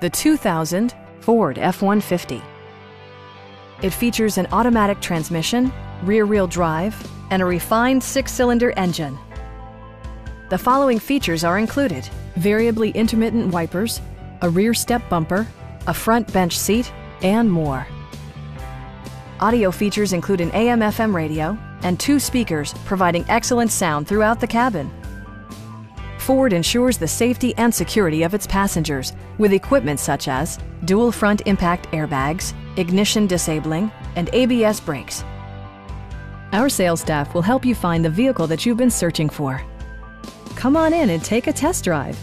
the 2000 Ford F-150. It features an automatic transmission, rear-wheel drive, and a refined six-cylinder engine. The following features are included. Variably intermittent wipers, a rear step bumper, a front bench seat, and more. Audio features include an AM-FM radio and two speakers providing excellent sound throughout the cabin. Ford ensures the safety and security of its passengers with equipment such as dual front impact airbags, ignition disabling, and ABS brakes. Our sales staff will help you find the vehicle that you've been searching for. Come on in and take a test drive.